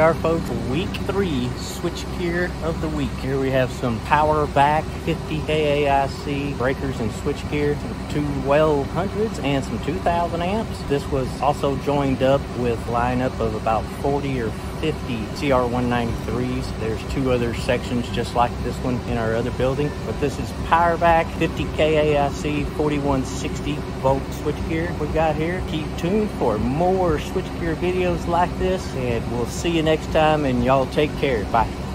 are folks, week three switchgear of the week. Here we have some PowerVac 50 KAIC breakers and switchgear, two 1200s and some 2000 amps. This was also joined up with lineup of about 40 or 50 CR193s. There's two other sections just like this one in our other building, but this is PowerVac 50 KAIC 4160 volt switchgear we got here. Keep tuned for more switchgear videos like this, and we'll see you next time, and y'all take care. Bye.